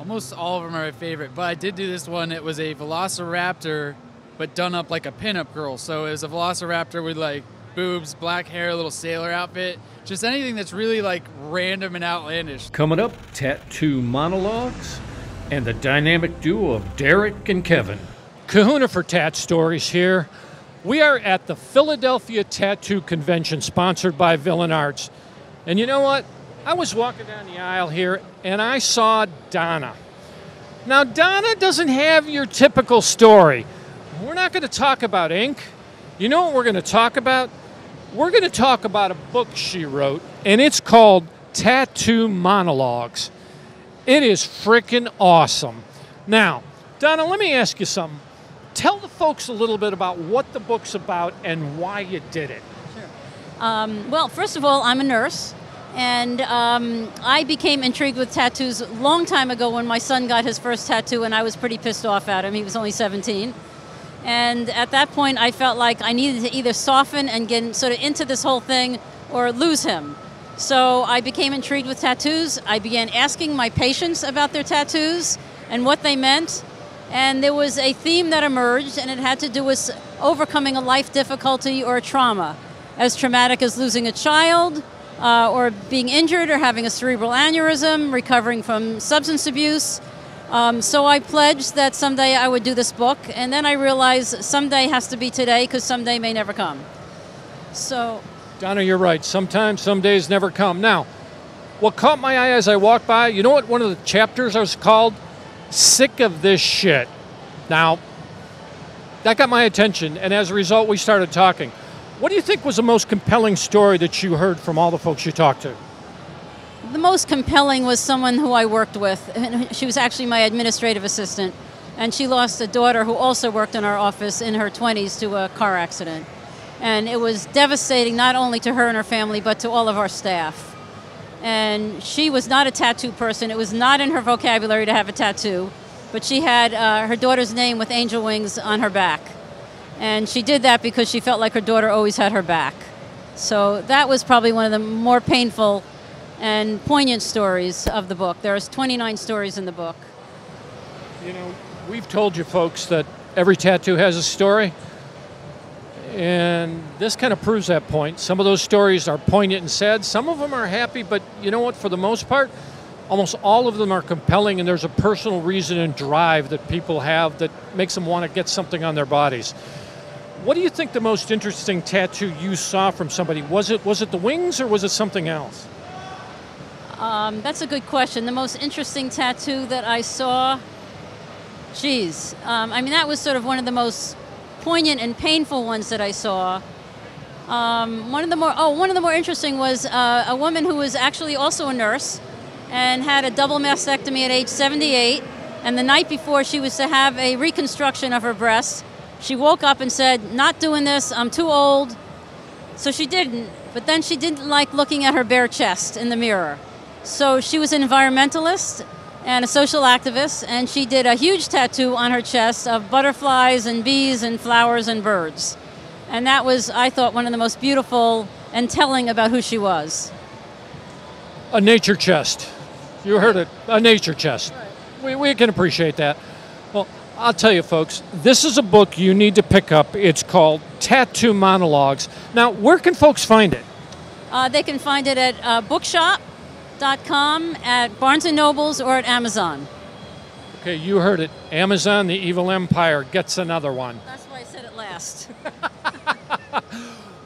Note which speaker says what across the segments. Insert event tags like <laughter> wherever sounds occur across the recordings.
Speaker 1: Almost all of them are my favorite, but I did do this one. It was a Velociraptor, but done up like a pinup girl. So it was a Velociraptor with like boobs, black hair, a little sailor outfit. Just anything that's really like random and outlandish.
Speaker 2: Coming up, tattoo monologues and the dynamic duo of Derek and Kevin. Kahuna for Tat Stories here. We are at the Philadelphia Tattoo Convention sponsored by Villain Arts. And you know what? I was walking down the aisle here and I saw Donna. Now, Donna doesn't have your typical story. We're not going to talk about ink. You know what we're going to talk about? We're going to talk about a book she wrote, and it's called Tattoo Monologues. It is freaking awesome. Now, Donna, let me ask you something. Tell the folks a little bit about what the book's about and why you did it.
Speaker 3: Um, well, first of all, I'm a nurse, and um, I became intrigued with tattoos a long time ago when my son got his first tattoo, and I was pretty pissed off at him. He was only 17. And at that point, I felt like I needed to either soften and get sort of into this whole thing or lose him. So I became intrigued with tattoos. I began asking my patients about their tattoos and what they meant. And there was a theme that emerged, and it had to do with overcoming a life difficulty or a trauma, as traumatic as losing a child, uh, or being injured, or having a cerebral aneurysm, recovering from substance abuse. Um, so I pledged that someday I would do this book, and then I realized someday has to be today because someday may never come. So,
Speaker 2: Donna, you're right. Sometimes, some days never come. Now, what caught my eye as I walked by, you know what one of the chapters was called? Sick of this shit. Now, that got my attention, and as a result, we started talking. What do you think was the most compelling story that you heard from all the folks you talked to?
Speaker 3: the most compelling was someone who I worked with. She was actually my administrative assistant, and she lost a daughter who also worked in our office in her 20s to a car accident. And it was devastating not only to her and her family, but to all of our staff. And she was not a tattoo person. It was not in her vocabulary to have a tattoo, but she had uh, her daughter's name with angel wings on her back. And she did that because she felt like her daughter always had her back. So that was probably one of the more painful and poignant stories of the book. There's 29 stories in the book.
Speaker 2: You know, we've told you folks that every tattoo has a story. And this kind of proves that point. Some of those stories are poignant and sad. Some of them are happy, but you know what? For the most part, almost all of them are compelling, and there's a personal reason and drive that people have that makes them want to get something on their bodies. What do you think the most interesting tattoo you saw from somebody was? It was it the wings or was it something else?
Speaker 3: Um, that's a good question. The most interesting tattoo that I saw, geez, um, I mean that was sort of one of the most poignant and painful ones that I saw. Um, one of the more oh, one of the more interesting was uh, a woman who was actually also a nurse and had a double mastectomy at age 78. And the night before she was to have a reconstruction of her breast, she woke up and said, "Not doing this. I'm too old." So she didn't. But then she didn't like looking at her bare chest in the mirror. So she was an environmentalist and a social activist, and she did a huge tattoo on her chest of butterflies and bees and flowers and birds. And that was, I thought, one of the most beautiful and telling about who she was.
Speaker 2: A nature chest. You heard it, a nature chest. We, we can appreciate that. Well, I'll tell you, folks, this is a book you need to pick up. It's called Tattoo Monologues. Now, where can folks find it?
Speaker 3: Uh, they can find it at uh, bookshop.com, at Barnes & Nobles, or at Amazon.
Speaker 2: Okay, you heard it. Amazon, the evil empire, gets another one.
Speaker 3: That's why I said it last. <laughs>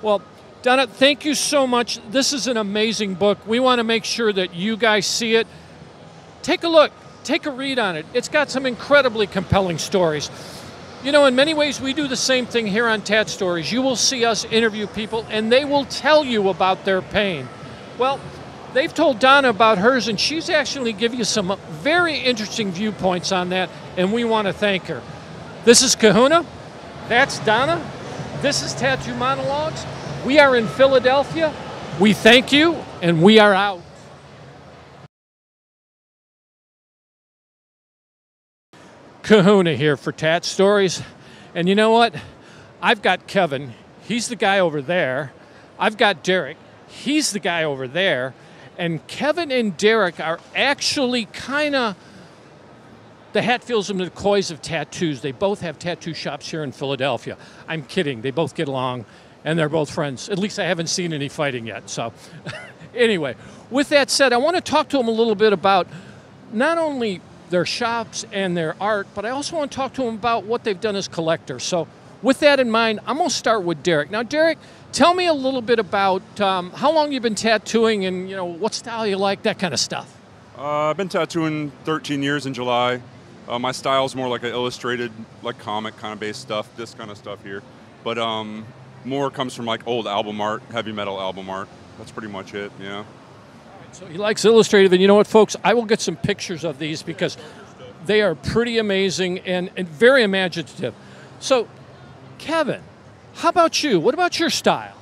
Speaker 2: Well, Donna, thank you so much. This is an amazing book. We want to make sure that you guys see it. Take a look, take a read on it. It's got some incredibly compelling stories. You know, in many ways, we do the same thing here on Tat Stories. You will see us interview people, and they will tell you about their pain. Well, they've told Donna about hers, and she's actually give you some very interesting viewpoints on that, and we want to thank her. This is Kahuna. That's Donna. This is Tattoo Monologues. We are in Philadelphia. We thank you, and we are out. Kahuna here for Tat Stories. And you know what? I've got Kevin. He's the guy over there. I've got Derek. He's the guy over there. And Kevin and Derek are actually kind of the Hatfields and the McCoys of tattoos. They both have tattoo shops here in Philadelphia. I'm kidding. They both get along, and they're both friends. At least I haven't seen any fighting yet. So, <laughs> anyway, with that said, I want to talk to them a little bit about not only their shops and their art, but I also want to talk to them about what they've done as collectors. So, with that in mind, I'm going to start with Derek. Now, Derek, tell me a little bit about um, how long you've been tattooing and you know what style you like, that kind of stuff.
Speaker 4: Uh, I've been tattooing 13 years in July. Uh, my style is more like an illustrated, like comic kind of based stuff, this kind of stuff here. But um, more comes from like old album art, heavy metal album art. That's pretty much it. Yeah.
Speaker 2: So he likes illustrative, and you know what, folks? I will get some pictures of these because they are pretty amazing and, and very imaginative. So, Kevin, how about you? What about your style?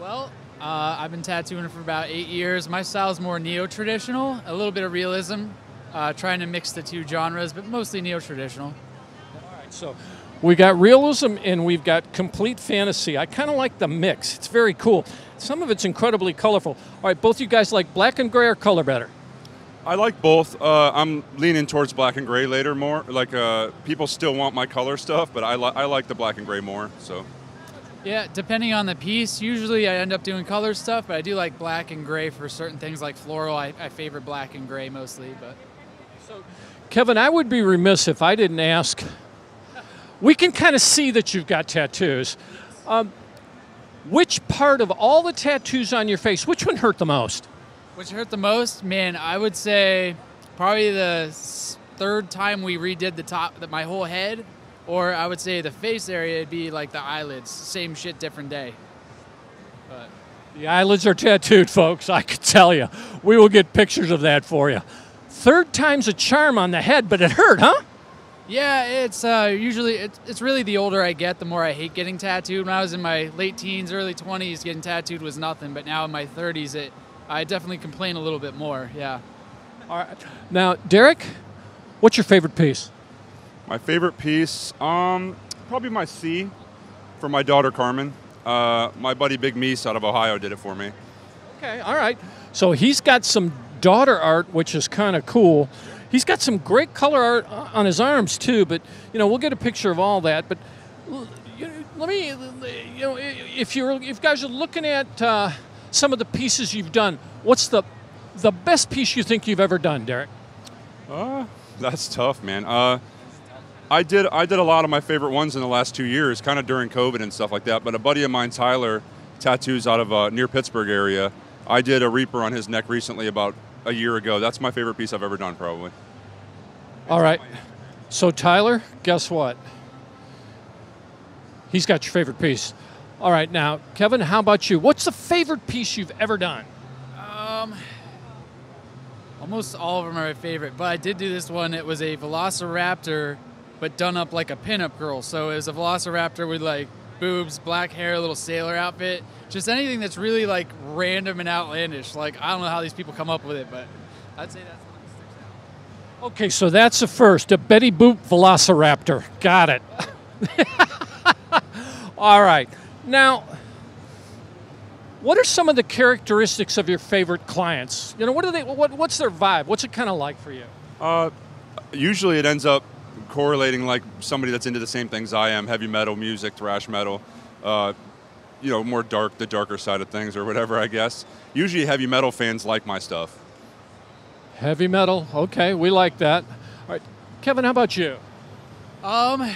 Speaker 1: Well, uh, I've been tattooing for about eight years. My style is more neo-traditional, a little bit of realism, uh, trying to mix the two genres, but mostly neo-traditional.
Speaker 2: All right, so we got realism and we've got complete fantasy. I kind of like the mix. It's very cool. Some of it's incredibly colorful. All right, both you guys like black and gray or color better?
Speaker 4: I like both. Uh, I'm leaning towards black and gray later more. Like uh, people still want my color stuff, but I, li- I like the black and gray more. So.
Speaker 1: Yeah, depending on the piece, usually I end up doing color stuff, but I do like black and gray for certain things like floral. I, I favor black and gray mostly, but.
Speaker 2: So, Kevin, I would be remiss if I didn't ask. We can kind of see that you've got tattoos. Um, which part of all the tattoos on your face, which one hurt the most?
Speaker 1: Which hurt the most? Man, I would say probably the third time we redid the top, the, my whole head, or I would say the face area would be like the eyelids. Same shit, different day. But
Speaker 2: The eyelids are tattooed, folks. I could tell you. We will get pictures of that for you. Third time's a charm on the head, but it hurt, huh?
Speaker 1: Yeah, it's uh, usually it's, it's really the older I get, the more I hate getting tattooed. When I was in my late teens, early 20s, getting tattooed was nothing, but now in my 30s, it I definitely complain a little bit more. Yeah.
Speaker 2: All right. Now, Derek, what's your favorite piece?
Speaker 4: My favorite piece, um, probably my C for my daughter Carmen. Uh, my buddy Big Meese out of Ohio did it for me.
Speaker 2: Okay, all right. So he's got some daughter art, which is kind of cool. He's got some great color art on his arms too, but you know we'll get a picture of all that. But let me, you know, if you're if guys are looking at uh, some of the pieces you've done, what's the the best piece you think you've ever done, Derek?
Speaker 4: Uh, that's tough, man. Uh, I did I did a lot of my favorite ones in the last two years, kind of during COVID and stuff like that. But a buddy of mine, Tyler, tattoos out of uh, near Pittsburgh area. I did a Reaper on his neck recently, about a year ago. That's my favorite piece I've ever done, probably.
Speaker 2: All right. So Tyler, guess what? He's got your favorite piece. All right, now Kevin, how about you? What's the favorite piece you've ever done?
Speaker 1: Um, almost all of them are my favorite, but I did do this one. It was a Velociraptor, but done up like a pinup girl. So it was a Velociraptor with like boobs, black hair, a little sailor outfit, just anything that's really like random and outlandish. Like I don't know how these people come up with it, but I'd say that's the one that sticks out.
Speaker 2: Okay, so that's the first, a Betty Boop Velociraptor. Got it. <laughs> All right. Now, what are some of the characteristics of your favorite clients? You know, what are they? What, what's their vibe? What's it kind of like for you?
Speaker 4: Uh, usually it ends up correlating like somebody that's into the same things I am: heavy metal music, thrash metal. Uh, you know, more dark, the darker side of things, or whatever. I guess. Usually, heavy metal fans like my stuff.
Speaker 2: Heavy metal. Okay, we like that. All right, Kevin, how about you?
Speaker 1: Um,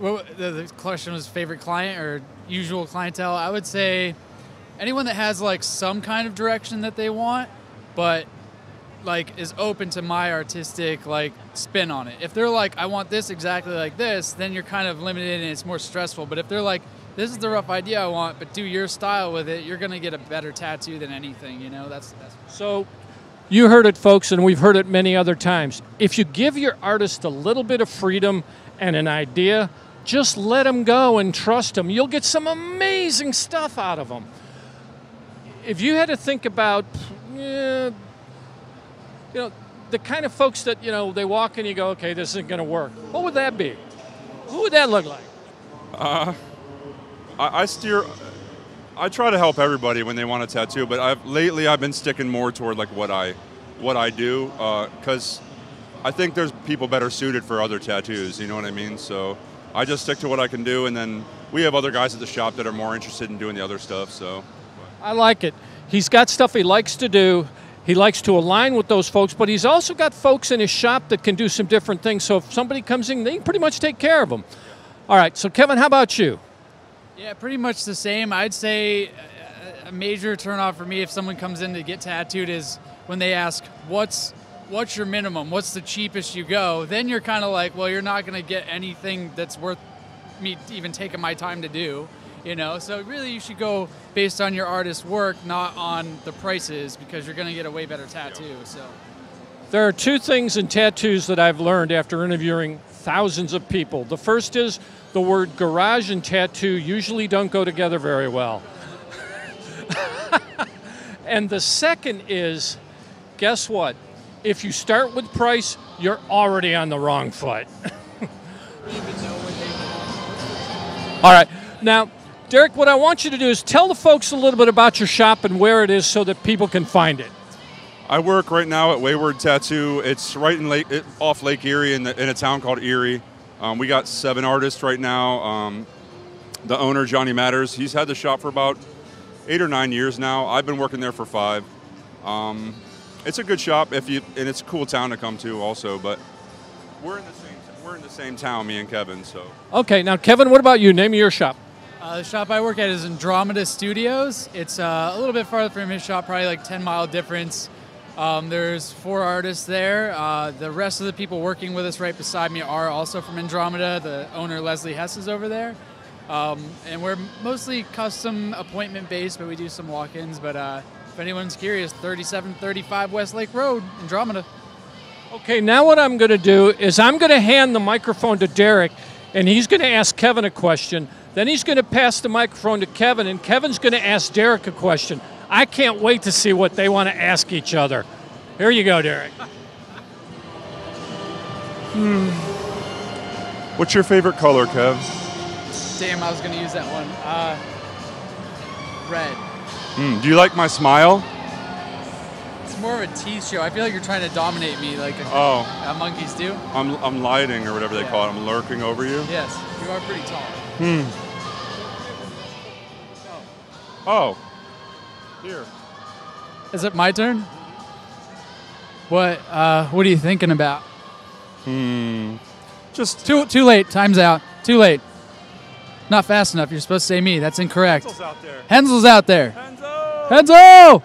Speaker 1: well, the, the question was favorite client or usual clientele. I would say anyone that has like some kind of direction that they want, but like is open to my artistic like spin on it. If they're like, I want this exactly like this, then you're kind of limited and it's more stressful. But if they're like, this is the rough idea I want, but do your style with it, you're gonna get a better tattoo than anything. You know, that's that's.
Speaker 2: So, you heard it, folks, and we've heard it many other times. If you give your artist a little bit of freedom and an idea, just let them go and trust them. You'll get some amazing stuff out of them. If you had to think about, you know, the kind of folks that you know they walk in, you go, okay, this isn't going to work. What would that be? Who would that look like?
Speaker 4: Uh, I, I steer. I try to help everybody when they want a tattoo, but I've lately I've been sticking more toward like what I, what I do, uh, because I think there's people better suited for other tattoos. You know what I mean? So I just stick to what I can do, and then we have other guys at the shop that are more interested in doing the other stuff. So
Speaker 2: I like it. He's got stuff he likes to do. He likes to align with those folks, but he's also got folks in his shop that can do some different things. So if somebody comes in, they pretty much take care of them. All right. So Kevin, how about you?
Speaker 1: Yeah, pretty much the same. I'd say a major turnoff for me if someone comes in to get tattooed is when they ask, "What's what's your minimum? What's the cheapest you go?" Then you're kind of like, "Well, you're not going to get anything that's worth me even taking my time to do." You know, so really you should go based on your artist's work, not on the prices, because you're going to get a way better tattoo. So
Speaker 2: there are two things in tattoos that I've learned after interviewing thousands of people. The first is the word garage and tattoo usually don't go together very well. <laughs> and the second is guess what? If you start with price, you're already on the wrong foot. <laughs> All right. Now, Derek, what I want you to do is tell the folks a little bit about your shop and where it is so that people can find it.
Speaker 4: I work right now at Wayward Tattoo. It's right in Lake, off Lake Erie in, the, in, a town called Erie. Um, we got seven artists right now. Um, the owner, Johnny Matters, he's had the shop for about eight or nine years now. I've been working there for five. Um, it's a good shop if you, and it's a cool town to come to also. But we're in the same we're in the same town, me and Kevin. So
Speaker 2: okay, now Kevin, what about you? Name of your shop.
Speaker 1: Uh, the shop I work at is Andromeda Studios. It's uh, a little bit farther from his shop, probably like 10 mile difference. Um, there's four artists there. Uh, the rest of the people working with us right beside me are also from Andromeda. The owner, Leslie Hess, is over there. Um, and we're mostly custom appointment based, but we do some walk ins. But uh, if anyone's curious, 3735 Westlake Road, Andromeda.
Speaker 2: Okay, now what I'm going to do is I'm going to hand the microphone to Derek, and he's going to ask Kevin a question. Then he's going to pass the microphone to Kevin, and Kevin's going to ask Derek a question. I can't wait to see what they want to ask each other. Here you go, Derek.
Speaker 4: Hmm. What's your favorite color, Kev?
Speaker 1: Damn, I was going to use that one. Uh, red.
Speaker 4: Mm, do you like my smile?
Speaker 1: It's more of a tease show. I feel like you're trying to dominate me like a,
Speaker 4: oh.
Speaker 1: monkeys do.
Speaker 4: I'm, I'm lighting or whatever they yeah. call it. I'm lurking over you.
Speaker 1: Yes, you are pretty tall.
Speaker 4: Hmm. Oh. Here.
Speaker 1: Is it my turn? What uh, What are you thinking about?
Speaker 4: Hmm.
Speaker 1: Just too too late. Time's out. Too late. Not fast enough. You're supposed to say me. That's incorrect.
Speaker 4: Hensel's out there.
Speaker 1: Hensel's out there.
Speaker 4: Henzel.
Speaker 1: Henzel.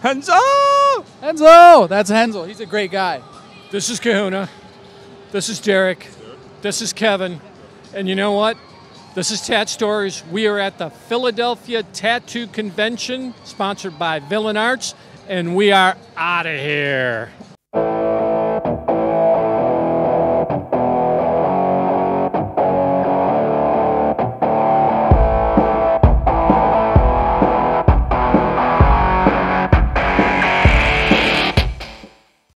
Speaker 4: Henzel.
Speaker 1: Henzel. That's Hensel. He's a great guy.
Speaker 2: This is Kahuna. This is Derek. This is Kevin. And you know what? This is Tat Stories. We are at the Philadelphia Tattoo Convention, sponsored by Villain Arts, and we are out of here.